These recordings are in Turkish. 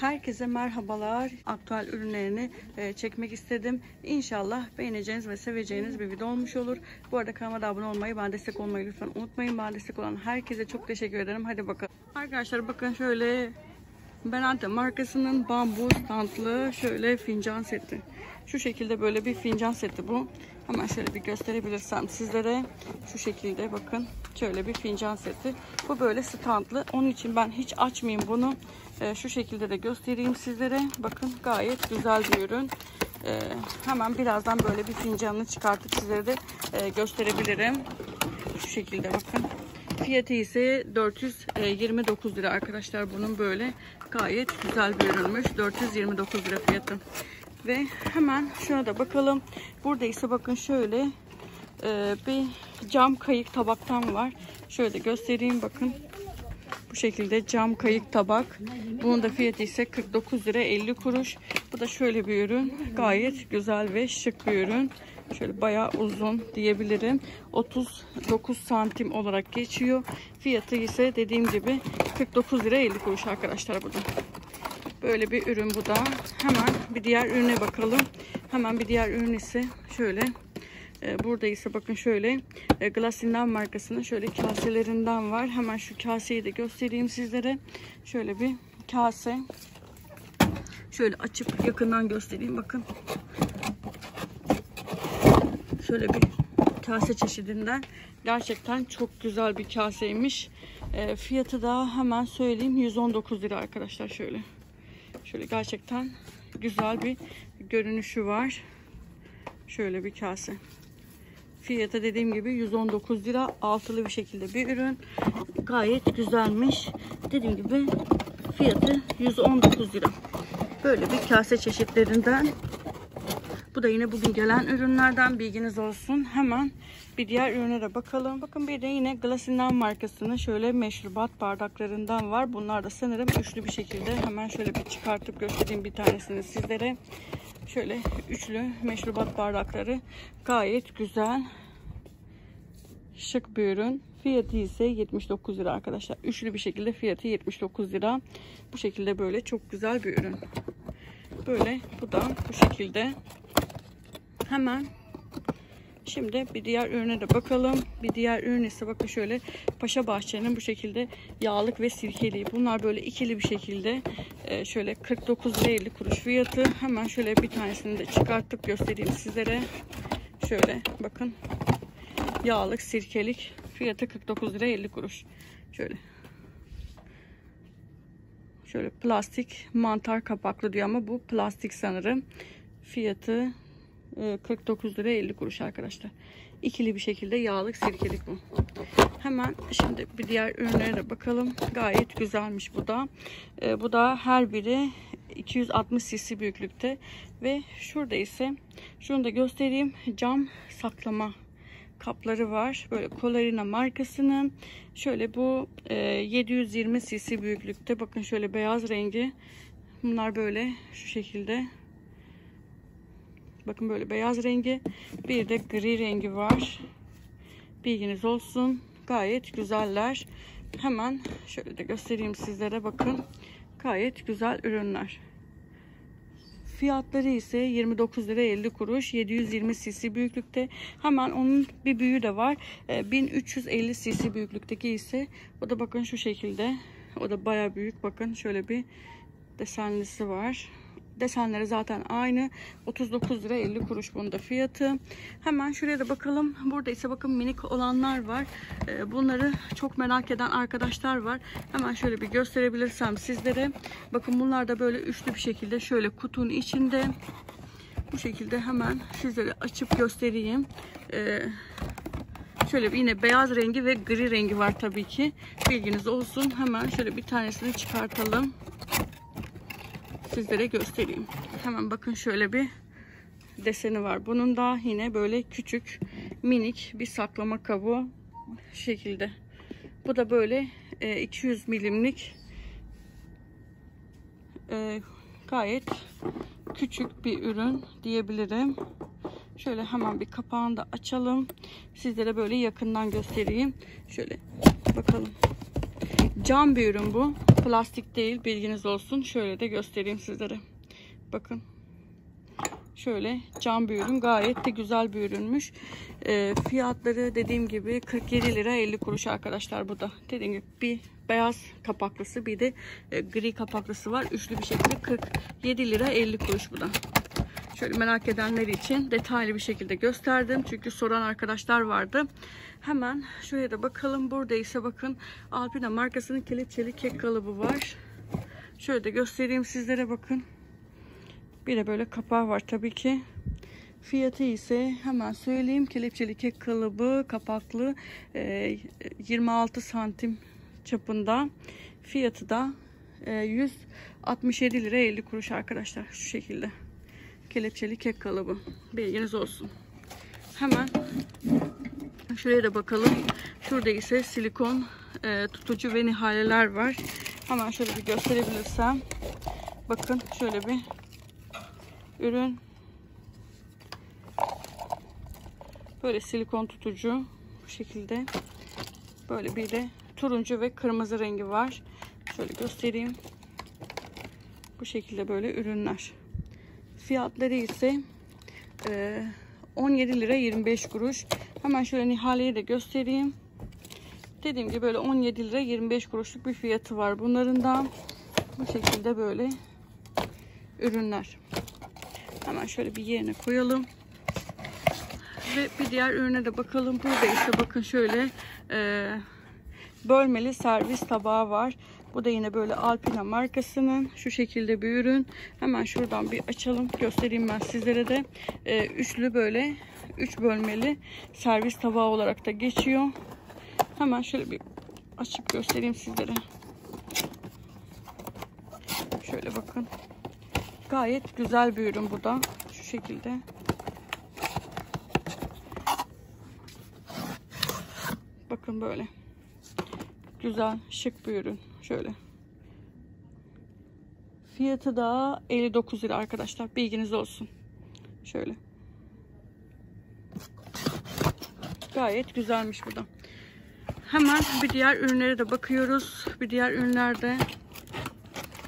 Herkese merhabalar. Aktüel ürünlerini e, çekmek istedim. İnşallah beğeneceğiniz ve seveceğiniz bir video olmuş olur. Bu arada kanalıma da abone olmayı, bana destek olmayı lütfen unutmayın. Bana destek olan herkese çok teşekkür ederim. Hadi bakalım. Arkadaşlar bakın şöyle Benante markasının bambu standlı şöyle fincan seti. Şu şekilde böyle bir fincan seti bu. Hemen şöyle bir gösterebilirsem sizlere. Şu şekilde bakın. Şöyle bir fincan seti. Bu böyle standlı. Onun için ben hiç açmayayım bunu. Ee, şu şekilde de göstereyim sizlere. Bakın gayet güzel bir ürün. Ee, hemen birazdan böyle bir fincanını çıkartıp sizlere de e, gösterebilirim. Şu şekilde bakın. Fiyatı ise 429 lira arkadaşlar. Bunun böyle gayet güzel bir ürünmüş. 429 lira fiyatı. Ve hemen şuna da bakalım. Burada ise bakın şöyle e, bir cam kayık tabaktan var. Şöyle göstereyim bakın. Bu şekilde cam kayık tabak. Bunun da fiyatı ise 49 lira 50 kuruş. Bu da şöyle bir ürün. Gayet güzel ve şık bir ürün. Şöyle bayağı uzun diyebilirim. 39 santim olarak geçiyor. Fiyatı ise dediğim gibi 49 lira 50 kuruş arkadaşlar burada. Böyle bir ürün bu da. Hemen bir diğer ürüne bakalım. Hemen bir diğer ürün ise şöyle. E, burada ise bakın şöyle e, Glassinden markasının şöyle kaselerinden var. Hemen şu kaseyi de göstereyim sizlere. Şöyle bir kase. Şöyle açıp yakından göstereyim bakın. Şöyle bir kase çeşidinden. Gerçekten çok güzel bir kaseymiş. E, fiyatı da hemen söyleyeyim 119 lira arkadaşlar şöyle. Şöyle gerçekten güzel bir görünüşü var. Şöyle bir kase. Fiyatı dediğim gibi 119 lira. Altılı bir şekilde bir ürün. Gayet güzelmiş. Dediğim gibi fiyatı 119 lira. Böyle bir kase çeşitlerinden. Bu da yine bugün gelen ürünlerden bilginiz olsun. Hemen bir diğer ürüne de bakalım. Bakın bir de yine Glassinan markasının şöyle meşrubat bardaklarından var. Bunlar da sanırım üçlü bir şekilde. Hemen şöyle bir çıkartıp göstereyim bir tanesini sizlere. Şöyle üçlü meşrubat bardakları gayet güzel. Şık bir ürün. Fiyatı ise 79 lira arkadaşlar. Üçlü bir şekilde fiyatı 79 lira. Bu şekilde böyle çok güzel bir ürün. Böyle bu da bu şekilde. Hemen Şimdi bir diğer ürüne de bakalım. Bir diğer ürün ise bakın şöyle Paşa Bahçe'nin bu şekilde yağlık ve sirkeli. Bunlar böyle ikili bir şekilde e, şöyle 49 lira 50 kuruş fiyatı. Hemen şöyle bir tanesini de çıkartıp göstereyim sizlere. Şöyle bakın. Yağlık, sirkelik fiyatı 49 lira 50 kuruş. Şöyle. Şöyle plastik mantar kapaklı diyor ama bu plastik sanırım. Fiyatı 49 lira 50 kuruş arkadaşlar. İkili bir şekilde yağlık sirkelik bu. Hemen şimdi bir diğer ürünlere de bakalım. Gayet güzelmiş bu da. Ee, bu da her biri 260 cc büyüklükte. Ve şurada ise şunu da göstereyim. Cam saklama kapları var. Böyle Colarina markasının. Şöyle bu e, 720 cc büyüklükte. Bakın şöyle beyaz rengi. Bunlar böyle şu şekilde Bakın böyle beyaz rengi. Bir de gri rengi var. Bilginiz olsun. Gayet güzeller. Hemen şöyle de göstereyim sizlere. Bakın. Gayet güzel ürünler. Fiyatları ise 29 lira 50 kuruş 720 cc büyüklükte. Hemen onun bir büyüğü de var. 1350 ee, cc büyüklükteki ise o da bakın şu şekilde. O da baya büyük. Bakın şöyle bir desenlisi var. Desenleri zaten aynı. 39 lira 50 kuruş bunda fiyatı. Hemen şuraya da bakalım. Burada ise bakın minik olanlar var. Ee, bunları çok merak eden arkadaşlar var. Hemen şöyle bir gösterebilirsem sizlere. Bakın bunlar da böyle üçlü bir şekilde şöyle kutunun içinde. Bu şekilde hemen sizlere açıp göstereyim. Ee, şöyle yine beyaz rengi ve gri rengi var tabii ki. Bilginiz olsun. Hemen şöyle bir tanesini çıkartalım sizlere göstereyim. Hemen bakın şöyle bir deseni var. Bunun da yine böyle küçük minik bir saklama kabı şekilde. Bu da böyle 200 e, milimlik e, gayet küçük bir ürün diyebilirim. Şöyle hemen bir kapağını da açalım. Sizlere böyle yakından göstereyim. Şöyle bakalım. Cam bir ürün bu. plastik değil bilginiz olsun. Şöyle de göstereyim sizlere. Bakın. Şöyle cam bir ürün. Gayet de güzel bir ürünmüş. E, fiyatları dediğim gibi 47 lira 50 kuruş arkadaşlar bu da. Dediğim gibi bir beyaz kapaklısı bir de e, gri kapaklısı var. Üçlü bir şekilde 47 lira 50 kuruş bu da. Şöyle merak edenler için detaylı bir şekilde gösterdim. Çünkü soran arkadaşlar vardı. Hemen şuraya da bakalım. Burada ise bakın Alpina markasının kelepçeli kek kalıbı var. Şöyle de göstereyim sizlere bakın. Bir de böyle kapağı var tabii ki. Fiyatı ise hemen söyleyeyim. Kelepçeli kek kalıbı kapaklı 26 santim çapında. Fiyatı da 167 lira 50 kuruş arkadaşlar. Şu şekilde. Kelepçeli kek kalıbı. Bilginiz olsun. Hemen şuraya da bakalım. Şurada ise silikon e, tutucu ve nihaleler var. Hemen şöyle bir gösterebilirsem. Bakın şöyle bir ürün. Böyle silikon tutucu bu şekilde. Böyle bir de turuncu ve kırmızı rengi var. Şöyle göstereyim. Bu şekilde böyle ürünler. Fiyatları ise 17 lira 25 kuruş. Hemen şöyle nihaleyi de göstereyim. Dediğim gibi böyle 17 lira 25 kuruşluk bir fiyatı var bunların da. Bu şekilde böyle ürünler. Hemen şöyle bir yerine koyalım. Ve bir diğer ürüne de bakalım. Burada ise bakın şöyle e, bölmeli servis tabağı var. Bu da yine böyle Alpina markasının şu şekilde bir ürün. Hemen şuradan bir açalım. Göstereyim ben sizlere de. E, üçlü böyle üç bölmeli servis tabağı olarak da geçiyor. Hemen şöyle bir açıp göstereyim sizlere. Şöyle bakın. Gayet güzel bir ürün bu da. Şu şekilde. Bakın böyle. Güzel, şık bir ürün. Şöyle. Fiyatı da 59 lira arkadaşlar. Bilginiz olsun. Şöyle. Gayet güzelmiş bu da. Hemen bir diğer ürünlere de bakıyoruz. Bir diğer ürünlerde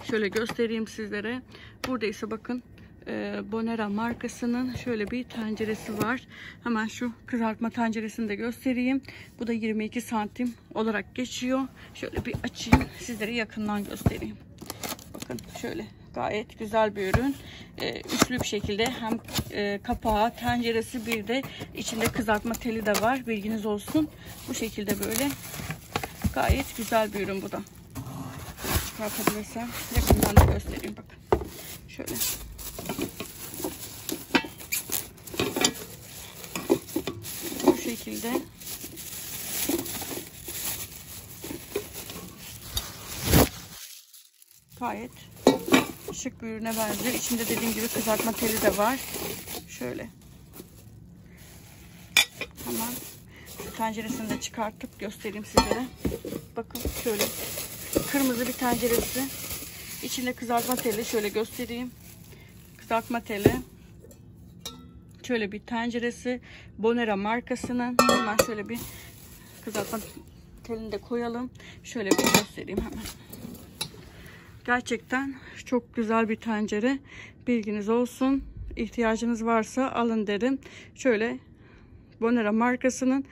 şöyle göstereyim sizlere. Burada ise bakın Bonera markasının şöyle bir tenceresi var. Hemen şu kızartma tenceresini de göstereyim. Bu da 22 santim olarak geçiyor. Şöyle bir açayım sizlere yakından göstereyim. Bakın şöyle gayet güzel bir ürün. E, üçlü bir şekilde hem e, kapağı, tenceresi bir de içinde kızartma teli de var. Bilginiz olsun. Bu şekilde böyle gayet güzel bir ürün bu da. Çıkartabilirsem yakından da göstereyim bakın. Şöyle. Bu şekilde. Gayet şık bir ürüne benziyor. İçinde dediğim gibi kızartma teli de var. Şöyle. Hemen tenceresini de çıkartıp göstereyim sizlere. Bakın şöyle kırmızı bir tenceresi. İçinde kızartma teli şöyle göstereyim. Kızartma teli. Şöyle bir tenceresi. Bonera markasının. Hemen şöyle bir kızartma telini koyalım. Şöyle bir göstereyim hemen. Gerçekten çok güzel bir tencere. Bilginiz olsun. İhtiyacınız varsa alın derim. Şöyle Bonera markasının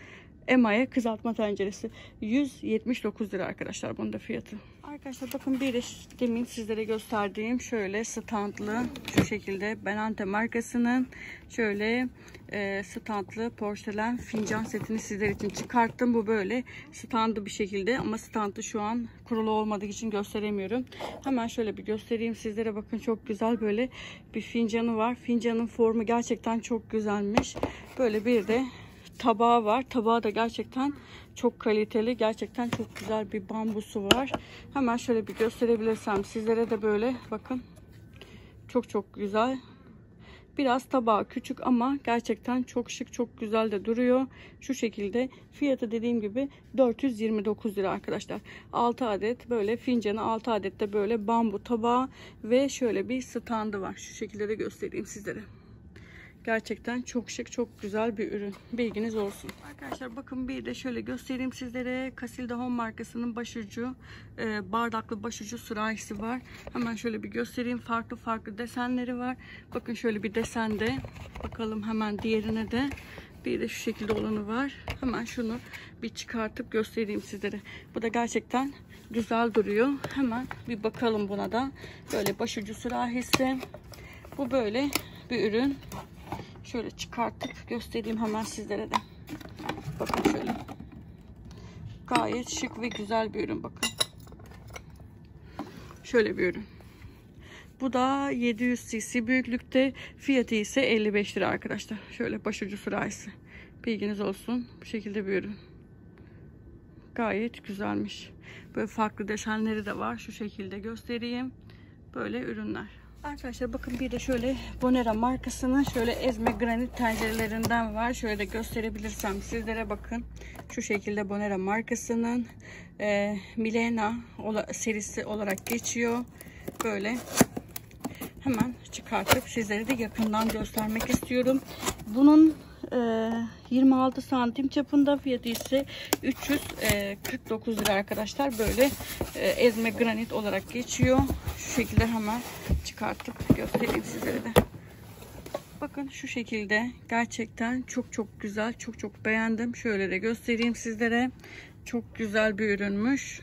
Emaye kızartma tenceresi. 179 lira arkadaşlar bunun da fiyatı. Arkadaşlar bakın bir de demin sizlere gösterdiğim şöyle standlı şu şekilde Benante markasının şöyle e, standlı porselen fincan setini sizler için çıkarttım. Bu böyle standlı bir şekilde ama standı şu an kurulu olmadığı için gösteremiyorum. Hemen şöyle bir göstereyim sizlere bakın çok güzel böyle bir fincanı var. Fincanın formu gerçekten çok güzelmiş. Böyle bir de tabağı var. Tabağı da gerçekten çok kaliteli. Gerçekten çok güzel bir bambusu var. Hemen şöyle bir gösterebilirsem sizlere de böyle bakın. Çok çok güzel. Biraz tabağı küçük ama gerçekten çok şık çok güzel de duruyor. Şu şekilde fiyatı dediğim gibi 429 lira arkadaşlar. 6 adet böyle fincanı 6 adet de böyle bambu tabağı ve şöyle bir standı var. Şu şekilde de göstereyim sizlere. Gerçekten çok şık, çok güzel bir ürün. Bilginiz olsun. Arkadaşlar bakın bir de şöyle göstereyim sizlere. Casilda Home markasının başucu, e, bardaklı başucu sürahisi var. Hemen şöyle bir göstereyim. Farklı farklı desenleri var. Bakın şöyle bir desende. Bakalım hemen diğerine de. Bir de şu şekilde olanı var. Hemen şunu bir çıkartıp göstereyim sizlere. Bu da gerçekten güzel duruyor. Hemen bir bakalım buna da. Böyle başucu sürahisi. Bu böyle bir ürün. Şöyle çıkartıp göstereyim hemen sizlere de. Bakın şöyle. Gayet şık ve güzel bir ürün bakın. Şöyle bir ürün. Bu da 700 cc büyüklükte. Fiyatı ise 55 lira arkadaşlar. Şöyle başucu sürahisi. Bilginiz olsun. Bu şekilde bir ürün. Gayet güzelmiş. Böyle farklı desenleri de var. Şu şekilde göstereyim. Böyle ürünler. Arkadaşlar bakın bir de şöyle Bonera markasının şöyle ezme granit tencerelerinden var. Şöyle de gösterebilirsem sizlere bakın. Şu şekilde Bonera markasının e, Milena serisi olarak geçiyor. Böyle hemen çıkartıp sizlere de yakından göstermek istiyorum. Bunun 26 santim çapında fiyatı ise 349 lira arkadaşlar. Böyle e, ezme granit olarak geçiyor. Şu şekilde hemen çıkartıp göstereyim sizlere de. Bakın şu şekilde gerçekten çok çok güzel. Çok çok beğendim. Şöyle de göstereyim sizlere. Çok güzel bir ürünmüş.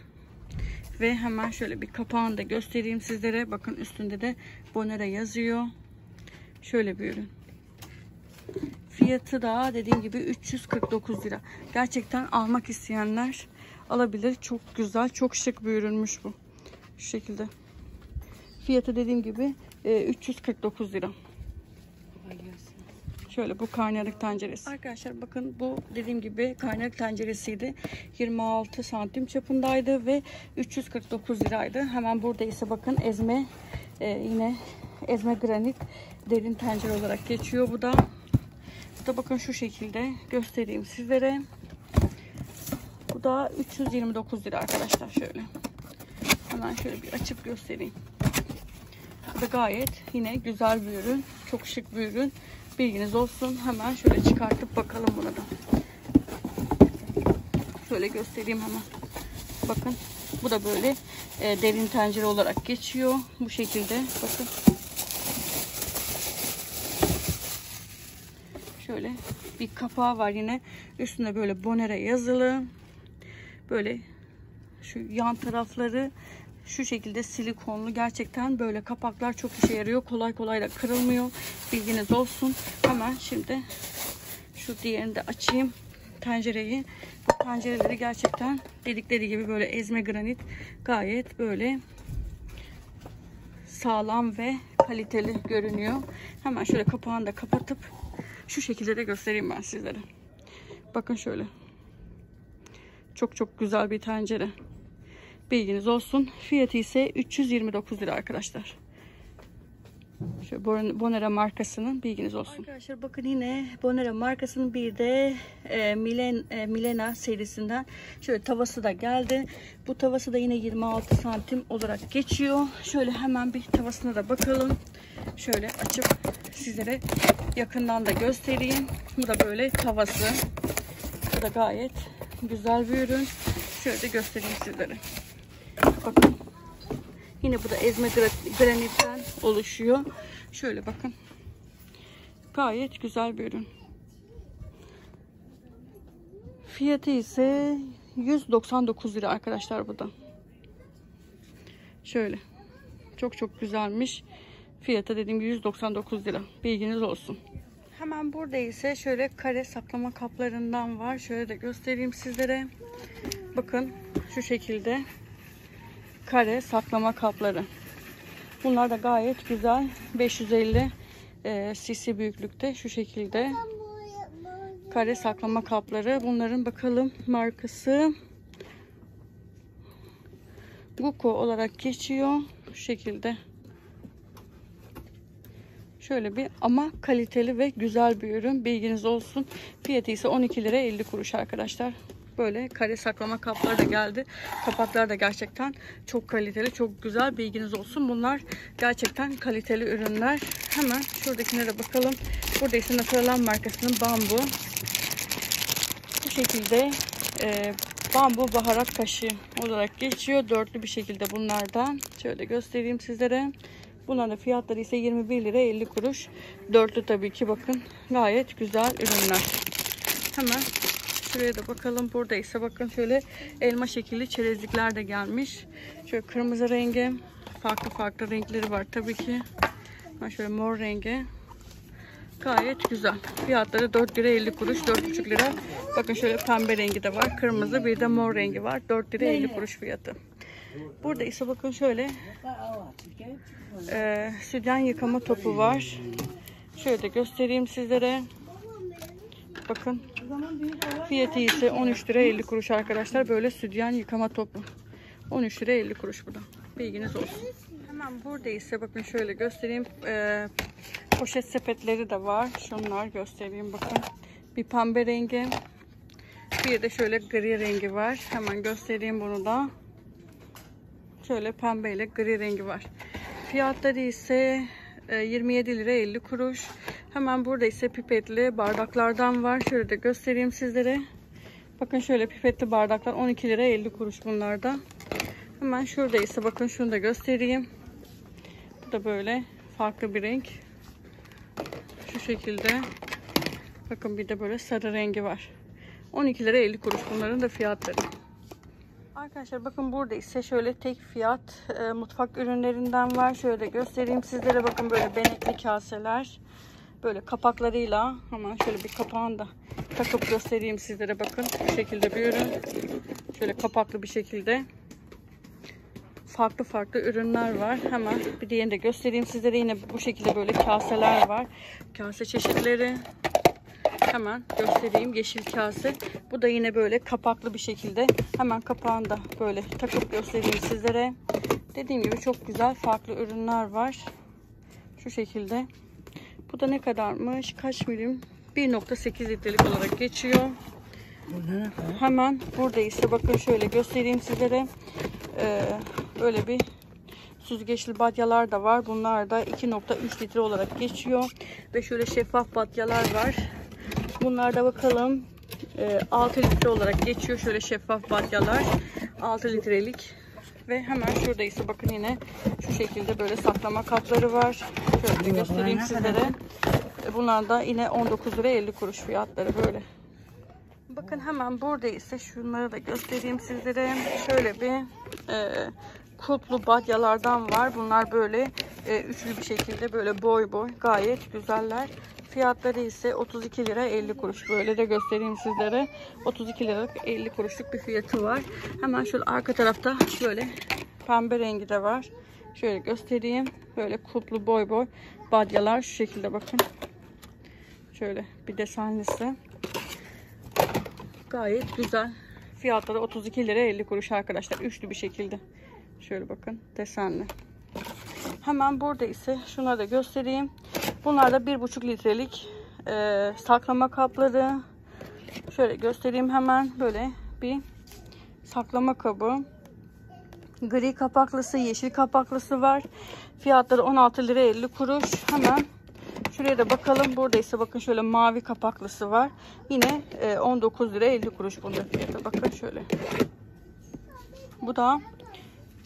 Ve hemen şöyle bir kapağını da göstereyim sizlere. Bakın üstünde de Bonera yazıyor. Şöyle bir ürün. Fiyatı da dediğim gibi 349 lira. Gerçekten almak isteyenler alabilir. Çok güzel, çok şık bir ürünmüş bu. Şu şekilde. Fiyatı dediğim gibi 349 lira. Şöyle bu karnıyarık tenceresi. Arkadaşlar bakın bu dediğim gibi karnıyarık tenceresiydi. 26 santim çapındaydı ve 349 liraydı. Hemen burada ise bakın ezme e, yine ezme granit derin tencere olarak geçiyor bu da. Da bakın şu şekilde göstereyim sizlere. Bu da 329 lira arkadaşlar şöyle. Hemen şöyle bir açıp göstereyim. Bu da gayet yine güzel bir ürün. Çok şık bir ürün. Bilginiz olsun. Hemen şöyle çıkartıp bakalım buna da. Şöyle göstereyim hemen. Bakın. Bu da böyle e, derin tencere olarak geçiyor. Bu şekilde. Bakın. Şöyle bir kapağı var yine. Üstünde böyle Bonera yazılı. Böyle şu yan tarafları şu şekilde silikonlu gerçekten böyle kapaklar çok işe yarıyor. Kolay kolay da kırılmıyor. Bilginiz olsun. Hemen şimdi şu diğerini de açayım. Tencereyi. Bu tencereleri gerçekten dedikleri gibi böyle ezme granit gayet böyle sağlam ve kaliteli görünüyor. Hemen şöyle kapağını da kapatıp şu şekilde de göstereyim ben sizlere. Bakın şöyle. Çok çok güzel bir tencere. Bilginiz olsun. Fiyatı ise 329 lira arkadaşlar. Şu Bonera markasının bilginiz olsun. Arkadaşlar bakın yine Bonera markasının bir de e, Milen, e, Milena serisinden şöyle tavası da geldi. Bu tavası da yine 26 santim olarak geçiyor. Şöyle hemen bir tavasına da bakalım. Şöyle açıp sizlere yakından da göstereyim. Bu da böyle tavası. Bu da gayet güzel bir ürün. Şöyle de göstereyim sizlere. Bakın. Yine bu da ezme granitten oluşuyor. Şöyle bakın. Gayet güzel bir ürün. Fiyatı ise 199 lira arkadaşlar bu da. Şöyle. Çok çok güzelmiş. Fiyatı dediğim gibi 199 lira. Bilginiz olsun. Hemen burada ise şöyle kare saklama kaplarından var. Şöyle de göstereyim sizlere. Bakın şu şekilde kare saklama kapları. Bunlar da gayet güzel. 550 e, cc büyüklükte şu şekilde kare saklama kapları. Bunların bakalım markası Guko olarak geçiyor. Şu şekilde. Şöyle bir ama kaliteli ve güzel bir ürün. Bilginiz olsun. Fiyatı ise 12 lira 50 kuruş arkadaşlar böyle kare saklama kapları da geldi. Kapaklar da gerçekten çok kaliteli, çok güzel. Bilginiz olsun. Bunlar gerçekten kaliteli ürünler. Hemen şuradakine de bakalım. Burada ise Naturalan markasının bambu. Bu şekilde e, bambu baharat kaşığı olarak geçiyor. Dörtlü bir şekilde bunlardan. Şöyle göstereyim sizlere. Bunların fiyatları ise 21 lira 50 kuruş. Dörtlü tabii ki bakın. Gayet güzel ürünler. Hemen şuraya da bakalım. Burada ise bakın şöyle elma şekilli çerezlikler de gelmiş. Şöyle kırmızı rengi. Farklı farklı renkleri var tabii ki. Ha şöyle mor rengi. Gayet güzel. Fiyatları 4 lira 50 kuruş, 4,5 lira. Bakın şöyle pembe rengi de var. Kırmızı bir de mor rengi var. 4 lira 50 kuruş fiyatı. Burada ise bakın şöyle e, sütyen yıkama topu var. Şöyle de göstereyim sizlere. Bakın. Fiyatı ise 13 lira 50 kuruş arkadaşlar. Böyle sütyen yıkama topu. 13 lira 50 kuruş bu da. Bilginiz olsun. Hemen burada ise bakın şöyle göstereyim. Ee, poşet sepetleri de var. Şunlar göstereyim bakın. Bir pembe rengi. Bir de şöyle gri rengi var. Hemen göstereyim bunu da. Şöyle pembe ile gri rengi var. Fiyatları ise e, 27 lira 50 kuruş. Hemen burada ise pipetli bardaklardan var. Şöyle de göstereyim sizlere. Bakın şöyle pipetli bardaklar 12 lira 50 kuruş bunlarda. Hemen şurada ise bakın şunu da göstereyim. Bu da böyle farklı bir renk. Şu şekilde. Bakın bir de böyle sarı rengi var. 12 lira 50 kuruş bunların da fiyatları. Arkadaşlar bakın burada ise şöyle tek fiyat e, mutfak ürünlerinden var. Şöyle göstereyim sizlere. Bakın böyle benekli kaseler. Böyle kapaklarıyla hemen şöyle bir kapağını da takıp göstereyim sizlere. Bakın bu şekilde bir ürün. Şöyle kapaklı bir şekilde. Farklı farklı ürünler var. Hemen bir diğerini de göstereyim sizlere. Yine bu şekilde böyle kaseler var. Kase çeşitleri. Hemen göstereyim yeşil kase. Bu da yine böyle kapaklı bir şekilde. Hemen kapağını da böyle takıp göstereyim sizlere. Dediğim gibi çok güzel farklı ürünler var. Şu şekilde. Bu da ne kadarmış? Kaç milim? 1.8 litrelik olarak geçiyor. Hemen burada ise bakın şöyle göstereyim sizlere. Ee, böyle bir süzgeçli badyalar da var. Bunlar da 2.3 litre olarak geçiyor. Ve şöyle şeffaf badyalar var. Bunlar da bakalım e, 6 litre olarak geçiyor. Şöyle şeffaf badyalar. 6 litrelik. Ve hemen şurada ise bakın yine şu şekilde böyle saklama kapları var. Şöyle göstereyim sizlere. E, Bunlar da yine 19 lira 50 kuruş fiyatları böyle. Bakın hemen burada ise şunları da göstereyim sizlere. Şöyle bir e, kulplu badyalardan var. Bunlar böyle e, üçlü bir şekilde böyle boy boy gayet güzeller. Fiyatları ise 32 lira 50 kuruş. Böyle de göstereyim sizlere. 32 lira 50 kuruşluk bir fiyatı var. Hemen şöyle arka tarafta şöyle pembe rengi de var. Şöyle göstereyim. Böyle kulplu boy boy badyalar şu şekilde bakın. Şöyle bir desenlisi. Gayet güzel. Fiyatları 32 lira 50 kuruş arkadaşlar. Üçlü bir şekilde. Şöyle bakın desenli. Hemen burada ise şunları da göstereyim. Bunlar da 1,5 litrelik e, saklama kapları. Şöyle göstereyim hemen. Böyle bir saklama kabı. Gri kapaklısı, yeşil kapaklısı var. Fiyatları 16 lira 50 kuruş. Hemen şuraya da bakalım. Burada ise bakın şöyle mavi kapaklısı var. Yine e, 19 lira 50 kuruş bunda fiyatı. Bakın şöyle. Bu da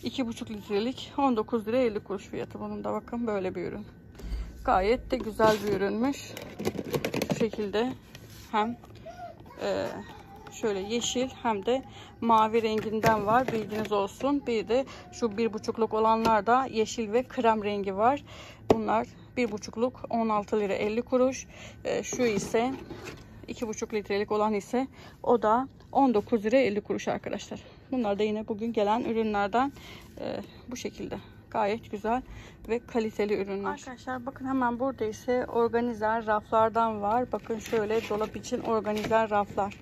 2,5 litrelik 19 lira 50 kuruş fiyatı. Bunun da bakın böyle bir ürün. Gayet de güzel bir ürünmüş. Bu şekilde hem e, şöyle yeşil hem de mavi renginden var. Bilginiz olsun. Bir de şu bir buçukluk olanlar da yeşil ve krem rengi var. Bunlar bir buçukluk 16 lira 50 kuruş. E, şu ise 2,5 litrelik olan ise o da 19 lira 50 kuruş arkadaşlar. Bunlar da yine bugün gelen ürünlerden e, bu şekilde. Gayet güzel ve kaliteli ürünler. Arkadaşlar bakın hemen burada ise organizer raflardan var. Bakın şöyle dolap için organizer raflar.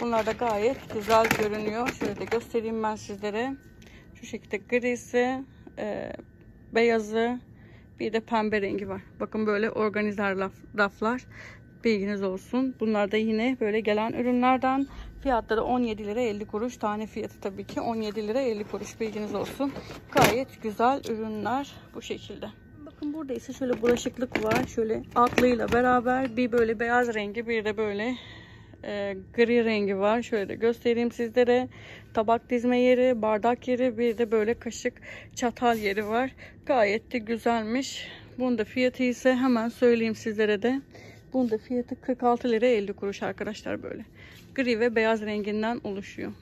Bunlar da gayet güzel görünüyor. Şöyle de göstereyim ben sizlere. Şu şekilde grisi, e, beyazı, bir de pembe rengi var. Bakın böyle organizer raf, raflar. Bilginiz olsun. Bunlar da yine böyle gelen ürünlerden. Fiyatları 17 lira 50 kuruş. Tane fiyatı tabii ki 17 lira 50 kuruş. Bilginiz olsun. Gayet güzel ürünler bu şekilde. Bakın burada ise şöyle bulaşıklık var. Şöyle altlığıyla beraber bir böyle beyaz rengi bir de böyle e, gri rengi var. Şöyle de göstereyim sizlere. Tabak dizme yeri, bardak yeri, bir de böyle kaşık, çatal yeri var. Gayet de güzelmiş. Bunun da fiyatı ise hemen söyleyeyim sizlere de. Bunun da fiyatı 46 lira 50 kuruş arkadaşlar böyle. Gri ve beyaz renginden oluşuyor.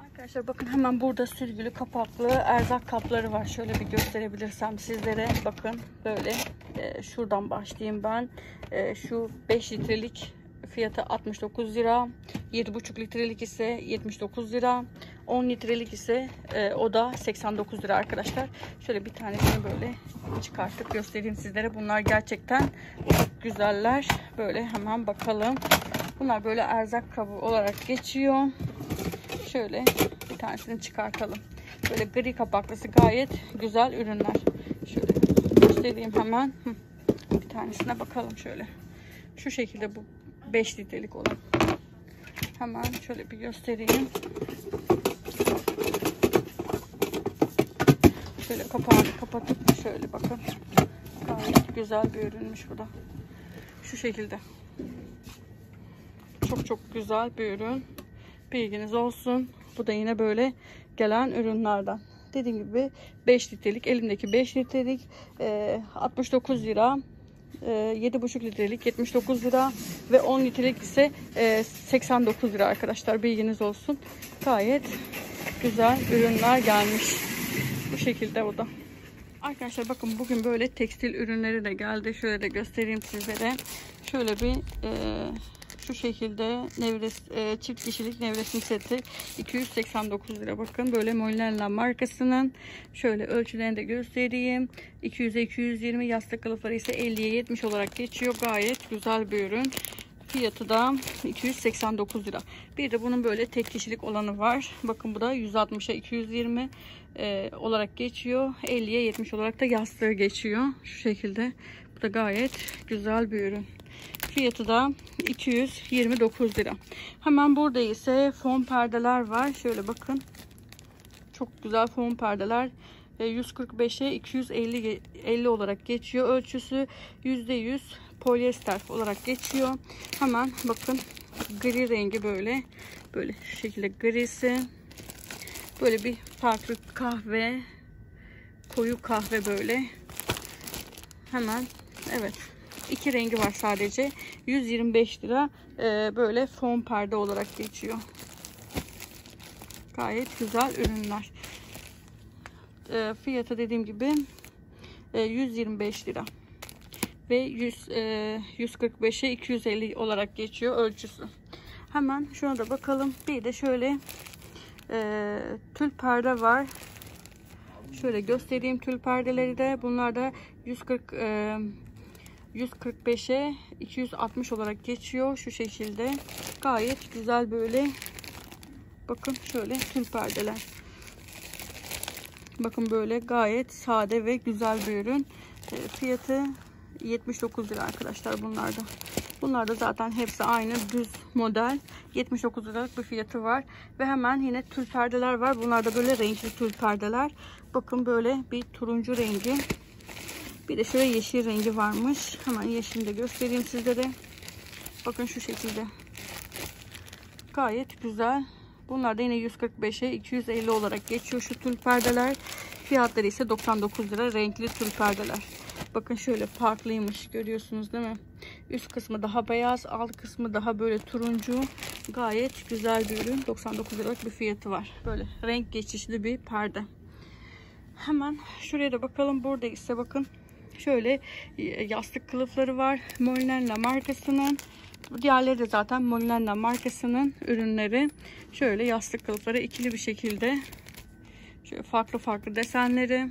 Arkadaşlar bakın hemen burada sürgülü kapaklı erzak kapları var. Şöyle bir gösterebilirsem sizlere. Bakın böyle e, şuradan başlayayım ben. E, şu 5 litrelik fiyatı 69 lira. 7,5 litrelik ise 79 lira. 10 litrelik ise e, o da 89 lira arkadaşlar. Şöyle bir tanesini böyle çıkartıp göstereyim sizlere. Bunlar gerçekten çok güzeller. Böyle hemen bakalım. Bunlar böyle erzak kabı olarak geçiyor. Şöyle bir tanesini çıkartalım. Böyle gri kapaklısı gayet güzel ürünler. Şöyle göstereyim hemen. Bir tanesine bakalım şöyle. Şu şekilde bu 5 litrelik olan. Hemen şöyle bir göstereyim. Şöyle kapağını kapatıp şöyle bakın. Gayet güzel bir ürünmüş bu da. Şu şekilde. Çok çok güzel bir ürün. Bilginiz olsun. Bu da yine böyle gelen ürünlerden. Dediğim gibi 5 litrelik elimdeki 5 litrelik 69 lira 7,5 litrelik 79 lira ve 10 litrelik ise 89 lira arkadaşlar bilginiz olsun. Gayet güzel ürünler gelmiş. Bu şekilde o da. Arkadaşlar bakın bugün böyle tekstil ürünleri de geldi. Şöyle de göstereyim sizlere. Şöyle bir e, şu şekilde nevres, e, çift kişilik nevresim seti 289 lira. Bakın böyle Molinella markasının şöyle ölçülerini de göstereyim. 200'e 220 yastık kılıfları ise 50'ye 70 olarak geçiyor. Gayet güzel bir ürün. Fiyatı da 289 lira. Bir de bunun böyle tek kişilik olanı var. Bakın bu da 160'a 220 e, olarak geçiyor. 50'ye 70 olarak da yastığı geçiyor. Şu şekilde. Bu da gayet güzel bir ürün. Fiyatı da 229 lira. Hemen burada ise fon perdeler var. Şöyle bakın. Çok güzel fon perdeler. 145'e 250 50 olarak geçiyor. Ölçüsü %100 polyester olarak geçiyor. Hemen bakın gri rengi böyle. Böyle şu şekilde grisi. Böyle bir farklı kahve. Koyu kahve böyle. Hemen evet iki rengi var sadece. 125 lira e, böyle fon perde olarak geçiyor. Gayet güzel ürünler. E, fiyatı dediğim gibi e, 125 lira. Ve 100, e, 145'e 250 olarak geçiyor ölçüsü. Hemen şuna da bakalım. Bir de şöyle e, tül perde var. Şöyle göstereyim tül perdeleri de. Bunlar da 140 e, 145'e 260 olarak geçiyor şu şekilde. Gayet güzel böyle. Bakın şöyle tül perdeler. Bakın böyle gayet sade ve güzel bir ürün. E, fiyatı 79 lira arkadaşlar bunlarda. Bunlar da zaten hepsi aynı düz model. 79 liralık bir fiyatı var. Ve hemen yine tül perdeler var. Bunlar da böyle renkli tül perdeler. Bakın böyle bir turuncu rengi. Bir de şöyle yeşil rengi varmış. Hemen yeşilini de göstereyim sizlere. Bakın şu şekilde. Gayet güzel. Bunlar da yine 145'e 250 olarak geçiyor şu tül perdeler. Fiyatları ise 99 lira renkli tül perdeler. Bakın şöyle farklıymış görüyorsunuz değil mi? Üst kısmı daha beyaz, alt kısmı daha böyle turuncu. Gayet güzel bir ürün. 99 liralık bir fiyatı var. Böyle renk geçişli bir perde. Hemen şuraya da bakalım. Burada ise bakın Şöyle e, yastık kılıfları var. Molinella markasının. Diğerleri de zaten Molinella markasının ürünleri. Şöyle yastık kılıfları ikili bir şekilde. Şöyle farklı farklı desenleri.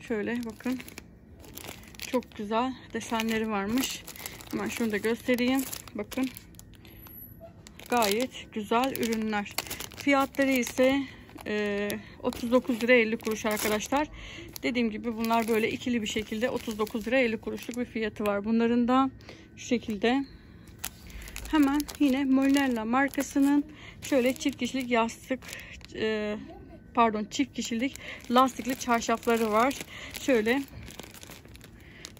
Şöyle bakın. Çok güzel desenleri varmış. Hemen şunu da göstereyim. Bakın. Gayet güzel ürünler. Fiyatları ise 39 lira 50 kuruş arkadaşlar. Dediğim gibi bunlar böyle ikili bir şekilde 39 lira 50 kuruşluk bir fiyatı var. Bunların da şu şekilde. Hemen yine Molinella markasının şöyle çift kişilik yastık e, pardon çift kişilik lastikli çarşafları var. Şöyle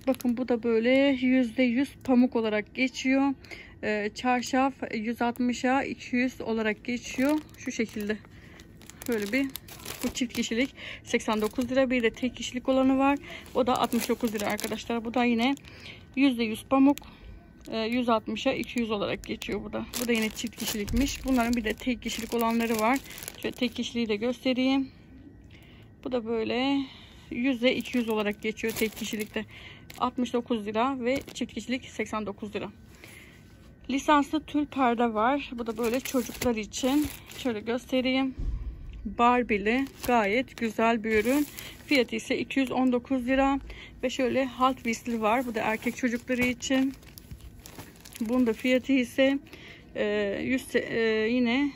bakın bu da böyle %100 pamuk olarak geçiyor. Ee, çarşaf 160'a 200 olarak geçiyor. Şu şekilde. Böyle bir bu çift kişilik 89 lira. Bir de tek kişilik olanı var. O da 69 lira arkadaşlar. Bu da yine %100 pamuk. 160'a e, 200 olarak geçiyor bu da. Bu da yine çift kişilikmiş. Bunların bir de tek kişilik olanları var. Şöyle tek kişiliği de göstereyim. Bu da böyle 100'e 200 olarak geçiyor tek kişilikte. 69 lira ve çift kişilik 89 lira. Lisanslı tül perde var. Bu da böyle çocuklar için. Şöyle göstereyim. Barbie'li gayet güzel bir ürün. Fiyatı ise 219 lira. Ve şöyle Hot Wheels'li var. Bu da erkek çocukları için. Bunun da fiyatı ise e, 100, e, yine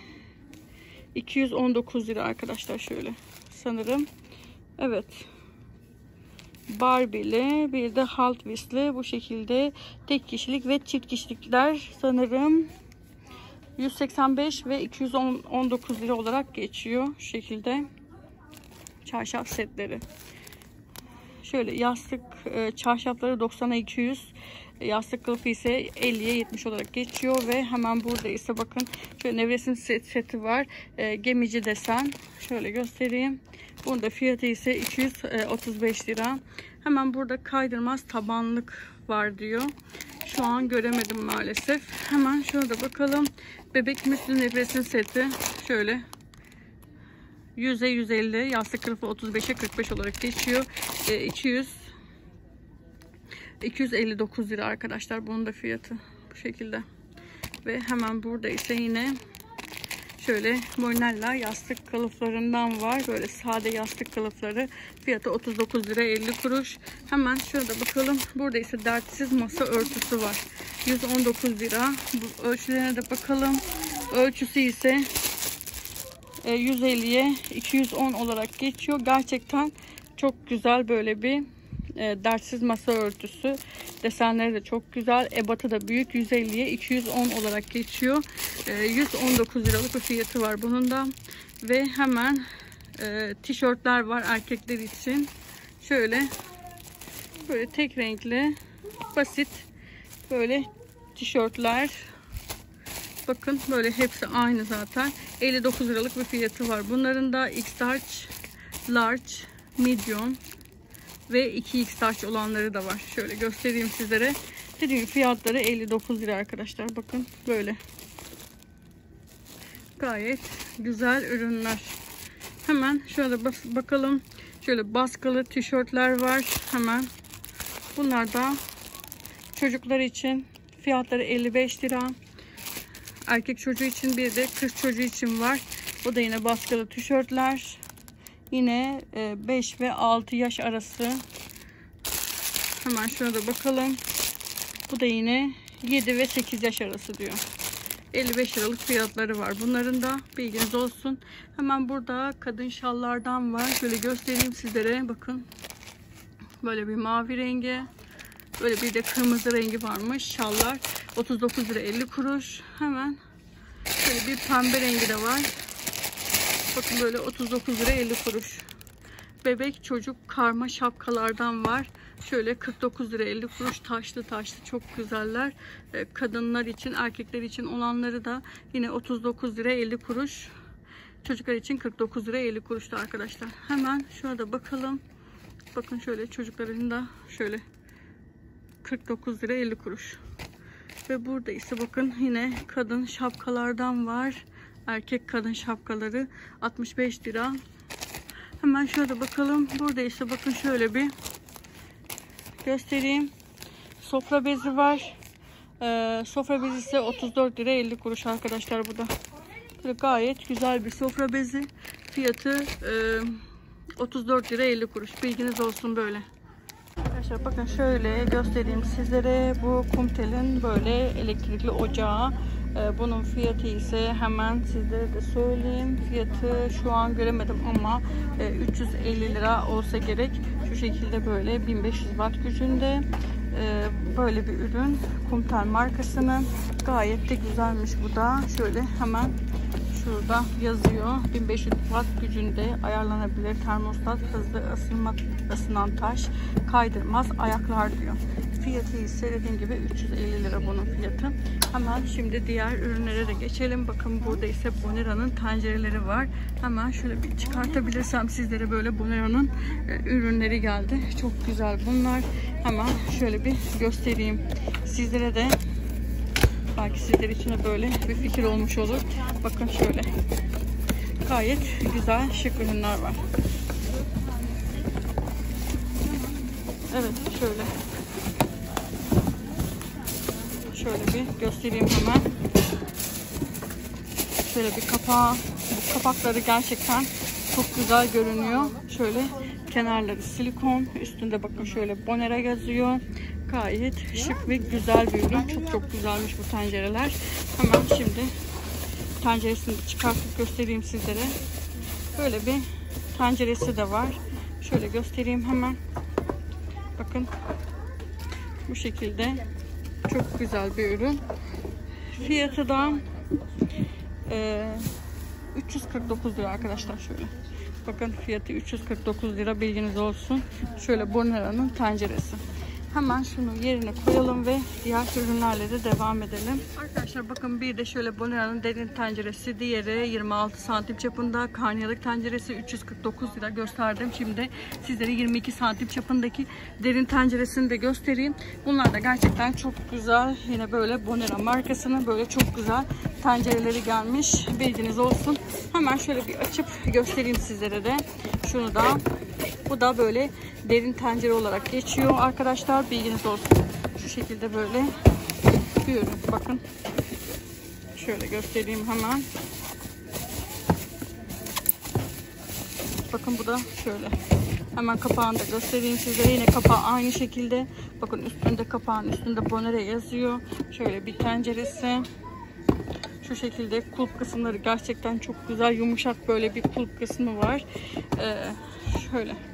219 lira arkadaşlar şöyle sanırım. Evet. Barbie'li bir de Wheels'li bu şekilde tek kişilik ve çift kişilikler sanırım 185 ve 219 lira olarak geçiyor şu şekilde çarşaf setleri. Şöyle yastık e, çarşafları 90'a 200 yastık kılıfı ise 50'ye 70 olarak geçiyor ve hemen burada ise bakın şöyle nevresim set, seti var. E, gemici desen. Şöyle göstereyim. Bunun da fiyatı ise 235 lira. Hemen burada kaydırmaz tabanlık var diyor. Şu an göremedim maalesef. Hemen şurada bakalım. Bebek müslü nevresim seti. Şöyle 100'e 150 yastık kılıfı 35'e 45 olarak geçiyor. E, 200 259 lira arkadaşlar bunun da fiyatı bu şekilde. Ve hemen burada ise yine şöyle Monella yastık kılıflarından var. Böyle sade yastık kılıfları. Fiyatı 39 lira 50 kuruş. Hemen şurada bakalım. Burada ise dertsiz masa örtüsü var. 119 lira. Bu ölçülerine de bakalım. Ölçüsü ise 150'ye e, 210 olarak geçiyor. Gerçekten çok güzel böyle bir e, dertsiz masa örtüsü. Desenleri de çok güzel. Ebatı da büyük. 150'ye 210 olarak geçiyor. E, 119 liralık bir fiyatı var bunun da. Ve hemen e, tişörtler var erkekler için. Şöyle böyle tek renkli basit böyle tişörtler bakın böyle hepsi aynı zaten 59 liralık bir fiyatı var bunların da x large large medium ve 2x taş olanları da var. Şöyle göstereyim sizlere. Dediğim fiyatları 59 lira arkadaşlar. Bakın böyle. Gayet güzel ürünler. Hemen şöyle bakalım. Şöyle baskılı tişörtler var. Hemen. Bunlar da çocuklar için fiyatları 55 lira. Erkek çocuğu için bir de kız çocuğu için var. Bu da yine baskılı tişörtler. Yine 5 e, ve 6 yaş arası. Hemen şuna da bakalım. Bu da yine 7 ve 8 yaş arası diyor. 55 liralık fiyatları var. Bunların da bilginiz olsun. Hemen burada kadın şallardan var. Şöyle göstereyim sizlere. Bakın. Böyle bir mavi rengi. Böyle bir de kırmızı rengi varmış. Şallar 39 lira 50 kuruş. Hemen şöyle bir pembe rengi de var. Bakın böyle 39 lira 50 kuruş. Bebek çocuk karma şapkalardan var. Şöyle 49 lira 50 kuruş taşlı taşlı çok güzeller. Ee, kadınlar için erkekler için olanları da yine 39 lira 50 kuruş. Çocuklar için 49 lira 50 kuruştu arkadaşlar. Hemen şurada bakalım. Bakın şöyle çocukların da şöyle 49 lira 50 kuruş. Ve burada ise bakın yine kadın şapkalardan var erkek kadın şapkaları 65 lira. Hemen şöyle bakalım. Burada ise bakın şöyle bir göstereyim. Sofra bezi var. Ee, sofra bezi ise 34 lira 50 kuruş arkadaşlar bu. Böyle gayet güzel bir sofra bezi. Fiyatı e, 34 lira 50 kuruş. Bilginiz olsun böyle. Arkadaşlar bakın şöyle göstereyim sizlere. Bu Kumtel'in böyle elektrikli ocağı. Ee, bunun fiyatı ise hemen sizlere de söyleyeyim. Fiyatı şu an göremedim ama 350 e, lira olsa gerek. Şu şekilde böyle 1500 watt gücünde ee, böyle bir ürün. Kumtel markasının. Gayet de güzelmiş bu da. Şöyle hemen Şurada yazıyor. 1500 watt gücünde ayarlanabilir termostat, hızlı ısınma, ısınan taş, kaydırmaz ayaklar diyor. Fiyatı ise dediğim gibi 350 lira bunun fiyatı. Hemen şimdi diğer ürünlere de geçelim. Bakın burada ise Bonera'nın tencereleri var. Hemen şöyle bir çıkartabilirsem sizlere böyle Bonera'nın e, ürünleri geldi. Çok güzel bunlar. Hemen şöyle bir göstereyim. Sizlere de belki sizler için de böyle bir fikir olmuş olur. Bakın şöyle. Gayet güzel şık ürünler var. Evet şöyle. Şöyle bir göstereyim hemen. Şöyle bir kapağı. Bu kapakları gerçekten çok güzel görünüyor. Şöyle kenarları silikon. Üstünde bakın şöyle Bonera yazıyor. Gayet şık ve güzel bir ürün. Çok çok güzelmiş bu tencereler. Hemen şimdi tenceresini çıkartıp göstereyim sizlere. Böyle bir tenceresi de var. Şöyle göstereyim hemen. Bakın. Bu şekilde. Çok güzel bir ürün. Fiyatı da e, 349 lira arkadaşlar şöyle. Bakın fiyatı 349 lira bilginiz olsun. Şöyle Bonera'nın tenceresi. Hemen şunu yerine koyalım ve diğer ürünlerle de devam edelim. Arkadaşlar bakın bir de şöyle Bonera'nın derin tenceresi. Diğeri 26 santim çapında. Karnıyarık tenceresi 349 lira gösterdim. Şimdi sizlere 22 santim çapındaki derin tenceresini de göstereyim. Bunlar da gerçekten çok güzel. Yine böyle Bonera markasının böyle çok güzel tencereleri gelmiş. Bilginiz olsun. Hemen şöyle bir açıp göstereyim sizlere de. Şunu da. Bu da böyle derin tencere olarak geçiyor arkadaşlar. Bilginiz olsun. Şu şekilde böyle ürün. Bakın. Şöyle göstereyim hemen. Bakın bu da şöyle. Hemen kapağını da göstereyim size. Yine kapağı aynı şekilde. Bakın üstünde kapağın üstünde Bonere yazıyor. Şöyle bir tenceresi. Şu şekilde kulp kısımları gerçekten çok güzel yumuşak böyle bir kulp kısmı var. Ee, şöyle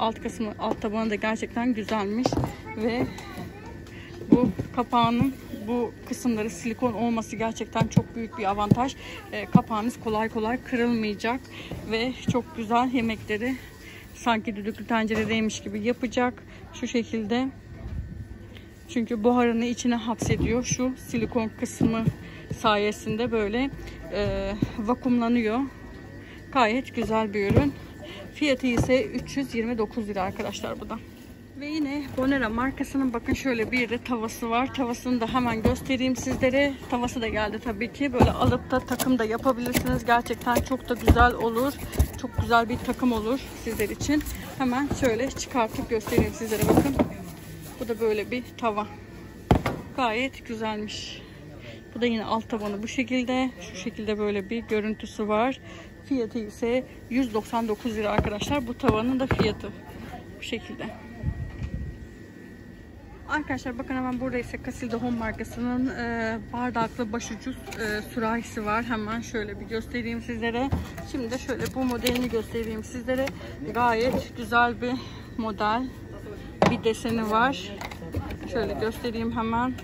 alt kısmı alt tabanı da gerçekten güzelmiş ve bu kapağının bu kısımları silikon olması gerçekten çok büyük bir avantaj. E, kapağınız kolay kolay kırılmayacak ve çok güzel yemekleri sanki düdüklü tenceredeymiş gibi yapacak. Şu şekilde. Çünkü buharını içine hapsediyor. Şu silikon kısmı sayesinde böyle e, vakumlanıyor. Gayet güzel bir ürün. Fiyatı ise 329 lira arkadaşlar bu da. Ve yine Bonera markasının bakın şöyle bir de tavası var. Tavasını da hemen göstereyim sizlere. Tavası da geldi tabii ki. Böyle alıp da takım da yapabilirsiniz. Gerçekten çok da güzel olur. Çok güzel bir takım olur sizler için. Hemen şöyle çıkartıp göstereyim sizlere bakın. Bu da böyle bir tava. Gayet güzelmiş. Bu da yine alt tabanı bu şekilde. Şu şekilde böyle bir görüntüsü var. Fiyatı ise 199 lira arkadaşlar. Bu tavanın da fiyatı bu şekilde. Arkadaşlar bakın hemen burada ise Casilda Home markasının e, bardaklı başucu e, sürahisi var. Hemen şöyle bir göstereyim sizlere. Şimdi de şöyle bu modelini göstereyim sizlere. Gayet güzel bir model. Bir deseni var. Şöyle göstereyim hemen.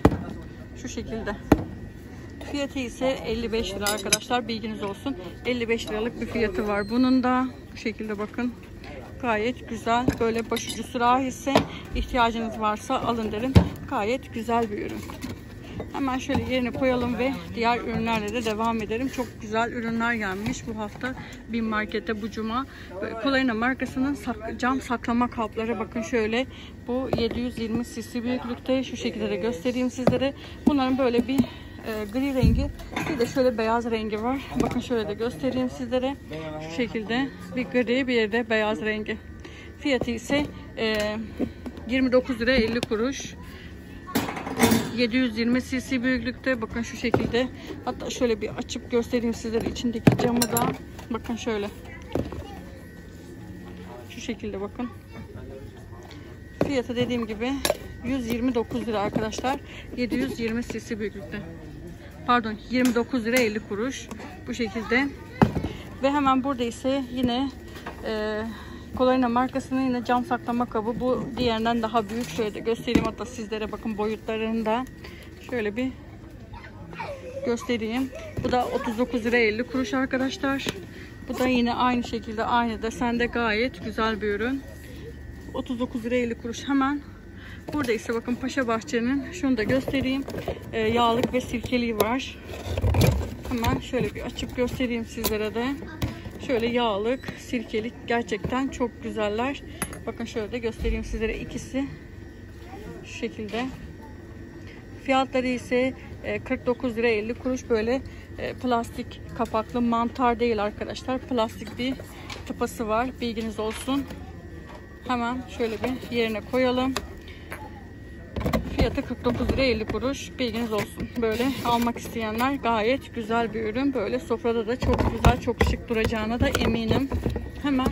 Şu şekilde. Fiyatı ise 55 lira arkadaşlar. Bilginiz olsun. 55 liralık bir fiyatı var. Bunun da bu şekilde bakın. Gayet güzel. Böyle başucu sürahisi ihtiyacınız varsa alın derim. Gayet güzel bir ürün. Hemen şöyle yerine koyalım ve diğer ürünlerle de devam edelim. Çok güzel ürünler gelmiş bu hafta bir markete bu cuma. Kolayna markasının sak cam saklama kapları bakın şöyle. Bu 720 cc büyüklükte. Şu şekilde de göstereyim sizlere. Bunların böyle bir e, gri rengi bir de şöyle beyaz rengi var. Bakın şöyle de göstereyim sizlere. Şu şekilde bir gri bir de beyaz rengi. Fiyatı ise e, 29 lira 50 kuruş. 720 cc büyüklükte. Bakın şu şekilde. Hatta şöyle bir açıp göstereyim sizlere içindeki camı da. Bakın şöyle. Şu şekilde bakın. Fiyatı dediğim gibi 129 lira arkadaşlar. 720 cc büyüklükte. Pardon 29 lira 50 kuruş. Bu şekilde. Ve hemen burada ise yine e, Kolarina markasının yine cam saklama kabı. Bu diğerinden daha büyük. Şöyle de göstereyim hatta sizlere bakın boyutlarında. Şöyle bir göstereyim. Bu da 39 lira 50 kuruş arkadaşlar. Bu da yine aynı şekilde aynı desende gayet güzel bir ürün. 39 lira 50 kuruş hemen. Burada ise bakın Paşa Bahçe'nin şunu da göstereyim. Ee, yağlık ve sirkeliği var. Hemen şöyle bir açıp göstereyim sizlere de. Şöyle yağlık, sirkelik gerçekten çok güzeller. Bakın şöyle de göstereyim sizlere ikisi. Şu şekilde. Fiyatları ise 49 lira 50 kuruş böyle e, plastik kapaklı mantar değil arkadaşlar. Plastik bir tıpası var. Bilginiz olsun. Hemen şöyle bir yerine koyalım. Fiyatı 49 lira 50 kuruş. Bilginiz olsun. Böyle almak isteyenler gayet güzel bir ürün. Böyle sofrada da çok güzel, çok şık duracağına da eminim. Hemen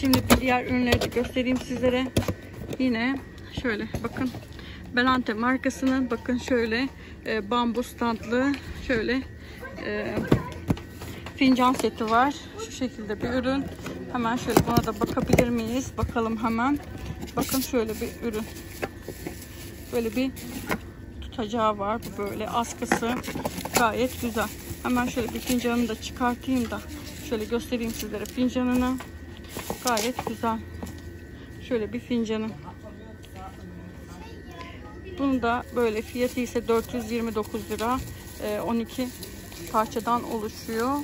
şimdi bir diğer ürünleri de göstereyim sizlere. Yine şöyle bakın. Belante markasının bakın şöyle e, bambu standlı şöyle e, fincan seti var. Şu şekilde bir ürün. Hemen şöyle buna da bakabilir miyiz? Bakalım hemen. Bakın şöyle bir ürün. Böyle bir tutacağı var. Bu böyle askısı gayet güzel. Hemen şöyle bir fincanını da çıkartayım da şöyle göstereyim sizlere fincanını. Gayet güzel. Şöyle bir fincanı. Bunu da böyle fiyatı ise 429 lira. 12 parçadan oluşuyor.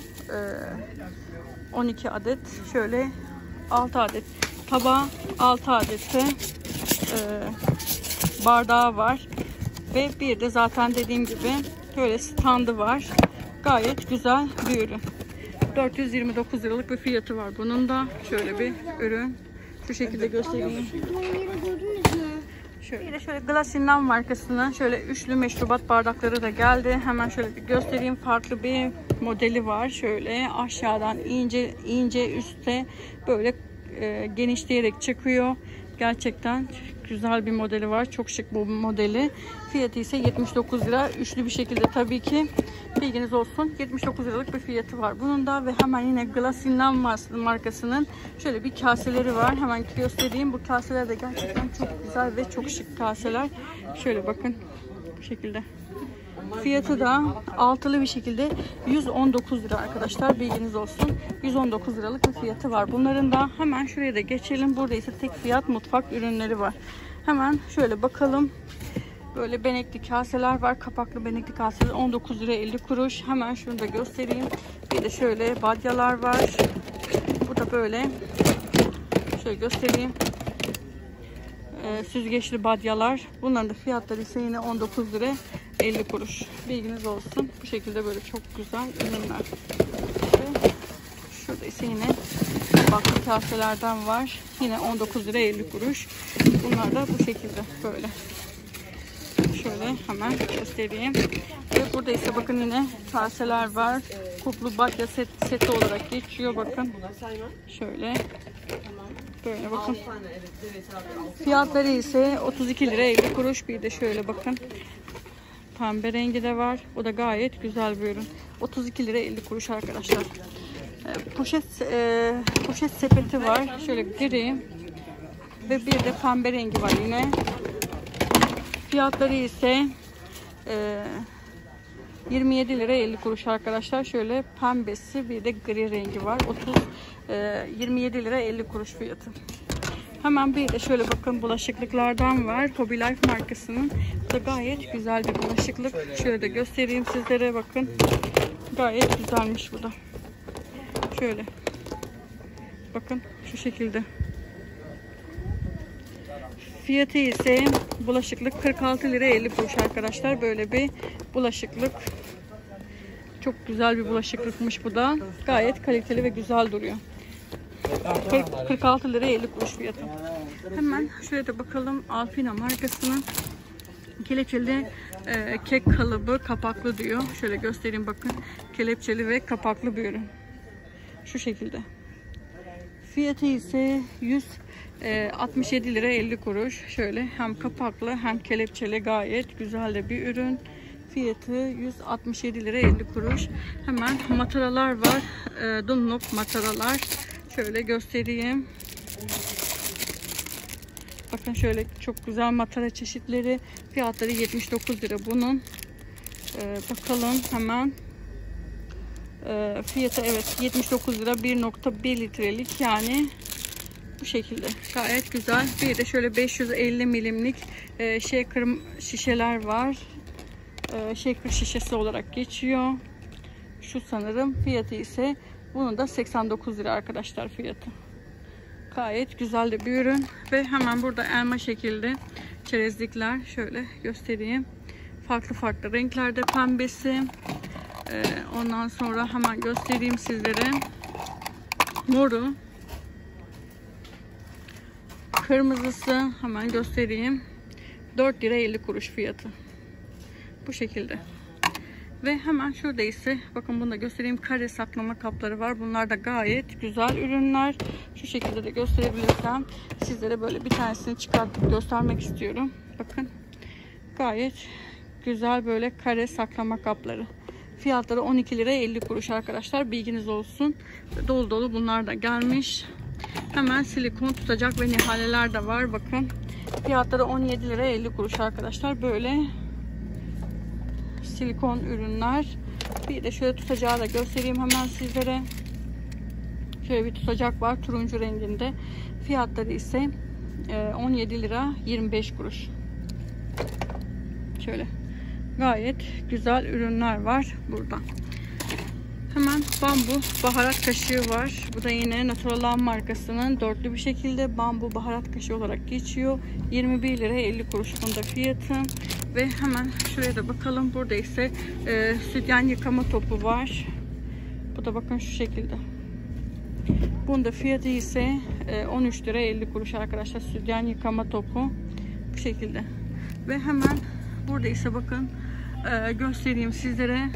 12 adet şöyle 6 adet tabağı 6 adette bardağı var. Ve bir de zaten dediğim gibi böyle standı var. Gayet güzel bir ürün. 429 liralık bir fiyatı var. Bunun da şöyle bir ürün. Şu şekilde göstereyim. Şöyle, bir de şöyle Glasin'den markasının şöyle üçlü meşrubat bardakları da geldi. Hemen şöyle bir göstereyim. Farklı bir modeli var. Şöyle aşağıdan ince ince üstte böyle e, genişleyerek çıkıyor. Gerçekten güzel bir modeli var. Çok şık bu modeli. Fiyatı ise 79 lira. Üçlü bir şekilde tabii ki bilginiz olsun. 79 liralık bir fiyatı var. Bunun da ve hemen yine Glasin'den markasının şöyle bir kaseleri var. Hemen göstereyim. Bu kaseler de gerçekten çok güzel ve çok şık kaseler. Şöyle bakın bu şekilde. Fiyatı da altılı bir şekilde 119 lira arkadaşlar bilginiz olsun. 119 liralık bir fiyatı var. Bunların da hemen şuraya da geçelim. Burada ise tek fiyat mutfak ürünleri var. Hemen şöyle bakalım. Böyle benekli kaseler var. Kapaklı benekli kaseler 19 lira 50 kuruş. Hemen şunu da göstereyim. Bir de şöyle badyalar var. Bu da böyle. Şöyle göstereyim. Ee, süzgeçli badyalar. Bunların da fiyatları ise yine 19 lira 50 kuruş. Bilginiz olsun. Bu şekilde böyle çok güzel ürünler. Şurada ise yine baklı kaselerden var. Yine 19 lira 50 kuruş. Bunlar da bu şekilde böyle. Şöyle hemen göstereyim. Ve burada ise bakın yine kaseler var. Kuplu batya set, seti olarak geçiyor bakın. Şöyle. Böyle bakın. Fiyatları ise 32 lira 50 kuruş. Bir de şöyle bakın. Pembe rengi de var. O da gayet güzel bir ürün. 32 lira 50 kuruş arkadaşlar. E, poşet e, poşet sepeti var. Şöyle gri. Ve bir de pembe rengi var yine. Fiyatları ise e, 27 lira 50 kuruş arkadaşlar. Şöyle pembesi bir de gri rengi var. 30 e, 27 lira 50 kuruş fiyatı. Hemen bir de şöyle bakın bulaşıklıklardan var. Hobby Life markasının. Bu da gayet güzel bir bulaşıklık. Şöyle de göstereyim sizlere bakın. Gayet güzelmiş bu da. Şöyle. Bakın şu şekilde. Fiyatı ise bulaşıklık 46 lira 50 kuruş arkadaşlar. Böyle bir bulaşıklık. Çok güzel bir bulaşıklıkmış bu da. Gayet kaliteli ve güzel duruyor. 40, 46 lira 50 kuruş fiyatı. Hemen şuraya da bakalım Alpina markasının kelepçeli e, kek kalıbı kapaklı diyor. Şöyle göstereyim bakın. Kelepçeli ve kapaklı bir ürün. Şu şekilde. Fiyatı ise 167 e, lira 50 kuruş. Şöyle hem kapaklı hem kelepçeli gayet güzel de bir ürün. Fiyatı 167 lira 50 kuruş. Hemen mataralar var. E, Dunlop mataralar. Şöyle göstereyim. Bakın şöyle çok güzel matara çeşitleri. Fiyatları 79 lira bunun. Ee, bakalım hemen. Ee, fiyatı evet 79 lira 1.1 litrelik yani bu şekilde gayet güzel. Bir de şöyle 550 milimlik e, shaker şişeler var. E, shaker şişesi olarak geçiyor. Şu sanırım fiyatı ise bunun da 89 lira arkadaşlar fiyatı. Gayet güzel de bir ürün ve hemen burada elma şekilde çerezlikler şöyle göstereyim. Farklı farklı renklerde pembesi. Ee, ondan sonra hemen göstereyim sizlere. Moru. Kırmızısı hemen göstereyim. 4 lira 50 kuruş fiyatı. Bu şekilde. Ve hemen şurada ise bakın bunu da göstereyim. Kare saklama kapları var. Bunlar da gayet güzel ürünler. Şu şekilde de gösterebilirsem sizlere böyle bir tanesini çıkartıp göstermek istiyorum. Bakın gayet güzel böyle kare saklama kapları. Fiyatları 12 lira 50 kuruş arkadaşlar. Bilginiz olsun. Dolu dolu bunlar da gelmiş. Hemen silikon tutacak ve nihaleler de var. Bakın. Fiyatları 17 lira 50 kuruş arkadaşlar. Böyle silikon ürünler. Bir de şöyle tutacağı da göstereyim hemen sizlere. Şöyle bir tutacak var turuncu renginde. Fiyatları ise 17 e, lira 25 kuruş. Şöyle gayet güzel ürünler var burada. Hemen bambu baharat kaşığı var. Bu da yine Naturalan markasının dörtlü bir şekilde bambu baharat kaşığı olarak geçiyor. 21 lira 50 kuruş bunda fiyatı. Ve hemen şuraya da bakalım. Burada ise e, sütyen yıkama topu var. Bu da bakın şu şekilde. Bunda fiyatı ise e, 13 lira 50 kuruş arkadaşlar. Sütyen yıkama topu. Bu şekilde. Ve hemen burada ise bakın e, göstereyim sizlere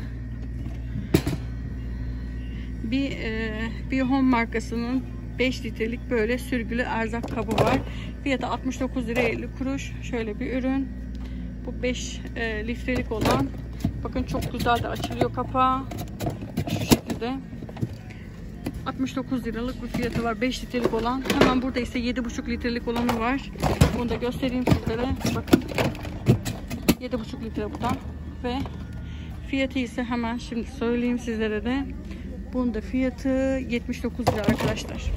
bir e, bir home markasının 5 litrelik böyle sürgülü erzak kabı var. Fiyatı 69 lira 50 kuruş. Şöyle bir ürün. Bu 5 e, litrelik olan. Bakın çok güzel de açılıyor kapağı. Şu şekilde. 69 liralık bir fiyatı var. 5 litrelik olan. Hemen burada ise 7,5 litrelik olanı var. Bunu da göstereyim sizlere. Bakın. 7,5 litre bu da. Ve fiyatı ise hemen şimdi söyleyeyim sizlere de. Bunun da fiyatı 79 lira arkadaşlar.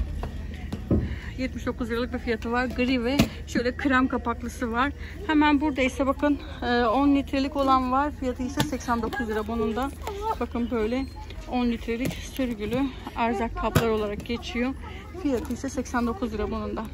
79 liralık bir fiyatı var. Gri ve şöyle krem kapaklısı var. Hemen burada ise bakın 10 e, litrelik olan var. Fiyatı ise 89 lira bunun da. Bakın böyle 10 litrelik sürgülü erzak kaplar olarak geçiyor. Fiyatı ise 89 lira bunun da.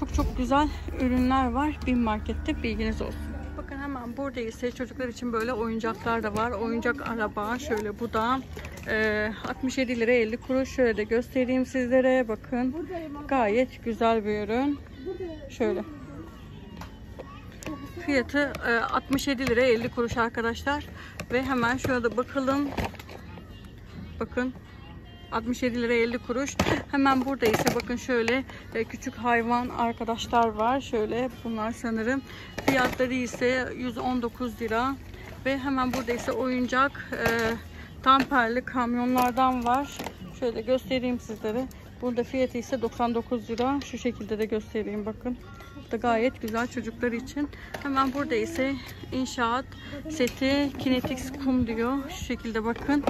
Çok çok güzel ürünler var. Bin markette bilginiz olsun. Bakın hemen burada ise çocuklar için böyle oyuncaklar da var. Oyuncak araba şöyle bu da e, 67 lira 50 kuruş. Şöyle de göstereyim sizlere. Bakın gayet güzel bir ürün. Şöyle. Fiyatı e, 67 lira 50 kuruş arkadaşlar. Ve hemen şurada bakalım. Bakın 67 lira 50 kuruş. Hemen burada ise bakın şöyle e, küçük hayvan arkadaşlar var. Şöyle bunlar sanırım. Fiyatları ise 119 lira. Ve hemen burada ise oyuncak e, tamperli kamyonlardan var. Şöyle göstereyim sizlere. Burada fiyatı ise 99 lira. Şu şekilde de göstereyim bakın. Bu da gayet güzel çocuklar için. Hemen burada ise inşaat seti Kinetix kum diyor. Şu şekilde bakın.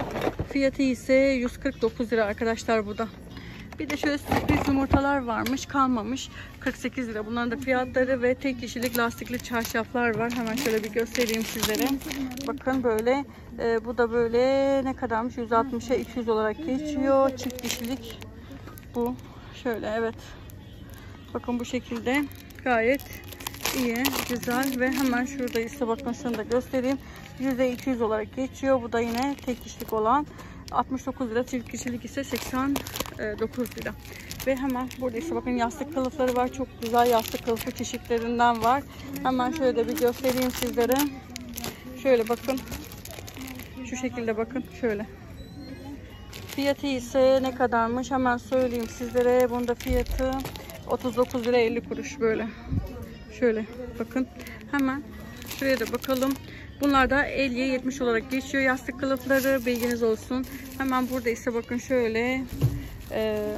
Fiyatı ise 149 lira arkadaşlar bu da. Bir de şöyle sürpriz yumurtalar varmış kalmamış. 48 lira. Bunların da fiyatları ve tek kişilik lastikli çarşaflar var. Hemen şöyle bir göstereyim sizlere. Bakın böyle e, bu da böyle ne kadarmış? 160'a 200 olarak geçiyor. Çift kişilik. Bu şöyle evet. Bakın bu şekilde gayet iyi güzel ve hemen şurada ise bakın şunu da göstereyim. %200 olarak geçiyor. Bu da yine tek kişilik olan. 69 lira çift kişilik ise 89 lira. Ve hemen burada ise bakın yastık kılıfları var çok güzel yastık kılıfı çeşitlerinden var. Hemen şöyle bir göstereyim sizlere. Şöyle bakın şu şekilde bakın şöyle. Fiyatı ise ne kadarmış? Hemen söyleyeyim sizlere. Bunda fiyatı 39 lira 50 kuruş böyle. Şöyle bakın hemen şuraya da bakalım. Bunlar da 50'ye 70 olarak geçiyor yastık kılıfları. Bilginiz olsun. Hemen burada ise bakın şöyle e,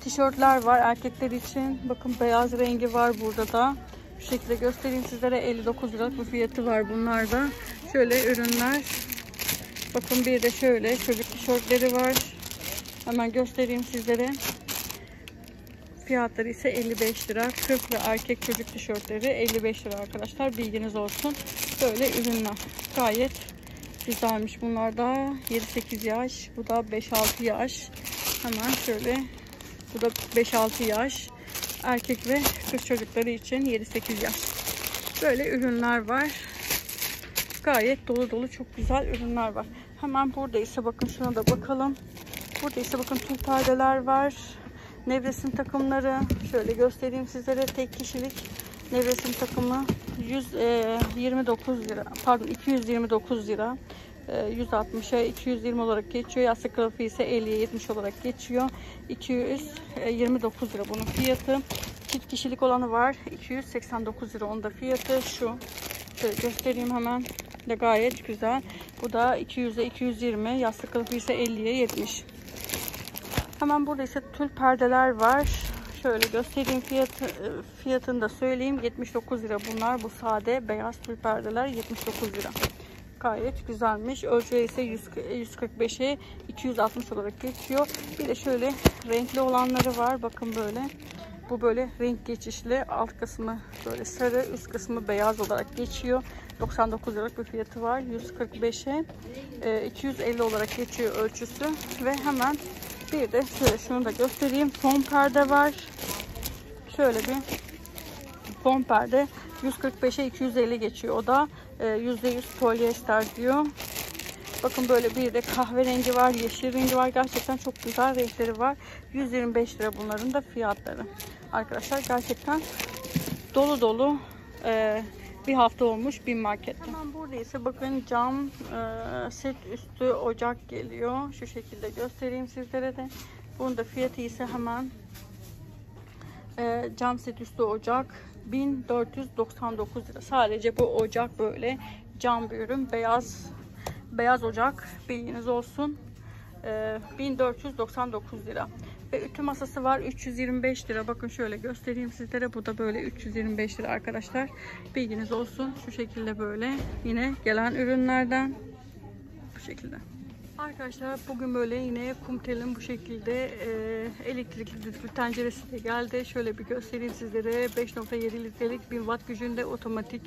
tişörtler var erkekler için. Bakın beyaz rengi var burada da. Şu şekilde göstereyim sizlere. 59 liralık bir fiyatı var bunlarda. Şöyle ürünler. Bakın bir de şöyle çocuk tişörtleri var. Hemen göstereyim sizlere. Fiyatları ise 55 lira. 40 ve erkek çocuk tişörtleri 55 lira arkadaşlar. Bilginiz olsun. Böyle ürünler. Gayet güzelmiş. Bunlar da 7-8 yaş. Bu da 5-6 yaş. Hemen şöyle. Bu da 5-6 yaş. Erkek ve kız çocukları için 7-8 yaş. Böyle ürünler var. Gayet dolu dolu çok güzel ürünler var. Hemen burada ise bakın şuna da bakalım. Burada ise bakın tül perdeler var. Nevresim takımları. Şöyle göstereyim sizlere. Tek kişilik nevresim takımı 129 e, lira. Pardon 229 lira. 160'a e, 220 olarak geçiyor. Yastık kılıfı ise 50'ye 70 olarak geçiyor. 229 lira bunun fiyatı. Çift kişilik olanı var. 289 lira onun da fiyatı. Şu. Şöyle göstereyim hemen. De gayet güzel. Bu da 200'e 220. Yastık kılıfı ise 50'ye 70. Hemen burada ise tül perdeler var. Şöyle göstereyim fiyatı, fiyatını da söyleyeyim. 79 lira bunlar. Bu sade beyaz tül perdeler 79 lira. Gayet güzelmiş. Ölçü ise 145'e 260 olarak geçiyor. Bir de şöyle renkli olanları var. Bakın böyle. Bu böyle renk geçişli. Alt kısmı böyle sarı, üst kısmı beyaz olarak geçiyor. 99 liralık bir fiyatı var. 145'e 250 olarak geçiyor ölçüsü. Ve hemen bir de şöyle şunu da göstereyim. Fon perde var. Şöyle bir fon perde 145'e 250 geçiyor. O da %100 e, polyester diyor. Bakın böyle bir de kahverengi var, yeşil rengi var. Gerçekten çok güzel renkleri var. 125 lira bunların da fiyatları. Arkadaşlar gerçekten dolu dolu e, bir hafta olmuş bir markette. Hemen burada ise bakın cam e, set üstü ocak geliyor. Şu şekilde göstereyim sizlere de. Bunun da fiyatı ise hemen e, cam set üstü ocak 1499 lira. Sadece bu ocak böyle cam bir ürün. Beyaz beyaz ocak bilginiz olsun. E, 1499 lira. Ve ütü masası var 325 lira. Bakın şöyle göstereyim sizlere. Bu da böyle 325 lira arkadaşlar. Bilginiz olsun. Şu şekilde böyle yine gelen ürünlerden bu şekilde. Arkadaşlar bugün böyle yine kumtelin bu şekilde e, elektrikli düdüklü tenceresi de geldi. Şöyle bir göstereyim sizlere. 5.7 litrelik 1000 watt gücünde otomatik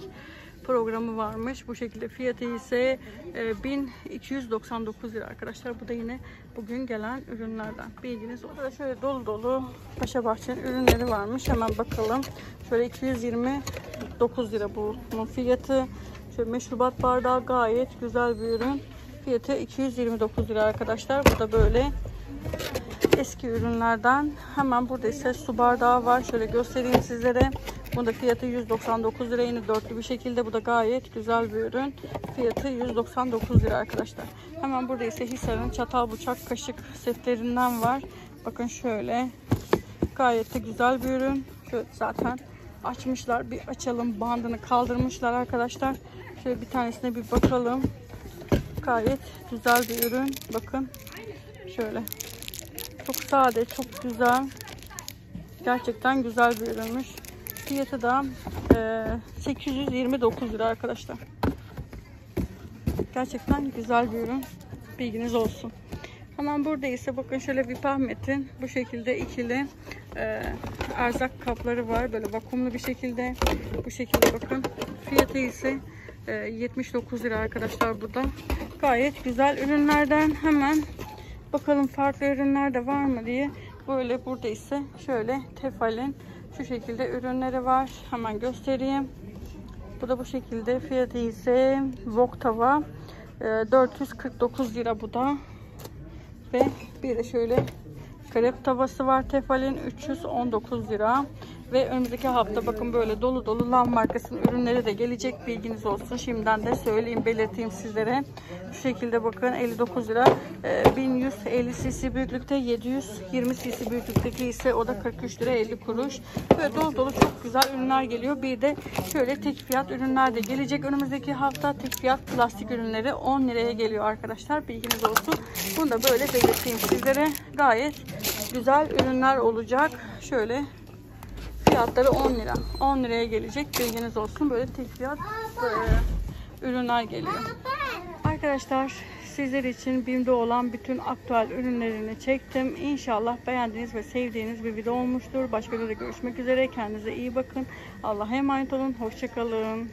programı varmış. Bu şekilde fiyatı ise e, 1299 lira arkadaşlar. Bu da yine bugün gelen ürünlerden. Bilginiz olsun. Şöyle dolu dolu Paşa Bahçe'nin ürünleri varmış. Hemen bakalım. Şöyle 229 lira bunun fiyatı. Şöyle meşrubat bardağı gayet güzel bir ürün. Fiyatı 229 lira arkadaşlar. Bu da böyle eski ürünlerden. Hemen burada ise su bardağı var. Şöyle göstereyim sizlere. Bunda fiyatı 199 lira. Yine dörtlü bir şekilde. Bu da gayet güzel bir ürün. Fiyatı 199 lira arkadaşlar. Hemen burada ise Hisar'ın çatal, bıçak, kaşık setlerinden var. Bakın şöyle. Gayet de güzel bir ürün. Şöyle zaten açmışlar. Bir açalım. Bandını kaldırmışlar arkadaşlar. Şöyle bir tanesine bir bakalım. Gayet güzel bir ürün. Bakın. Şöyle. Çok sade, çok güzel. Gerçekten güzel bir ürünmüş. Fiyatı da e, 829 lira arkadaşlar. Gerçekten güzel bir ürün. Bilginiz olsun. Hemen burada ise bakın şöyle bir pahmetin bu şekilde ikili e, erzak kapları var. Böyle vakumlu bir şekilde. Bu şekilde bakın. Fiyatı ise e, 79 lira arkadaşlar burada. Gayet güzel ürünlerden hemen bakalım farklı ürünler de var mı diye. Böyle burada ise şöyle Tefal'in şu şekilde ürünleri var. Hemen göstereyim. Bu da bu şekilde. Fiyatı ise Wok tava. 449 lira bu da. Ve bir de şöyle krep tavası var. Tefal'in 319 lira. Ve önümüzdeki hafta bakın böyle dolu dolu Lav markasının ürünleri de gelecek. Bilginiz olsun. Şimdiden de söyleyeyim, belirteyim sizlere. Şu şekilde bakın 59 lira. 1150 cc büyüklükte 720 cc büyüklükteki ise o da 43 lira 50 kuruş. Böyle dolu dolu çok güzel ürünler geliyor. Bir de şöyle tek fiyat ürünler de gelecek. Önümüzdeki hafta tek fiyat plastik ürünleri 10 liraya geliyor arkadaşlar. Bilginiz olsun. Bunu da böyle belirteyim sizlere. Gayet güzel ürünler olacak. Şöyle Fiyatları 10 lira. 10 liraya gelecek. Bilginiz olsun. Böyle tek fiyat e, ürünler geliyor. Arkadaşlar sizler için BİM'de olan bütün aktüel ürünlerini çektim. İnşallah beğendiğiniz ve sevdiğiniz bir video olmuştur. Başka videoda görüşmek üzere. Kendinize iyi bakın. Allah'a emanet olun. Hoşçakalın.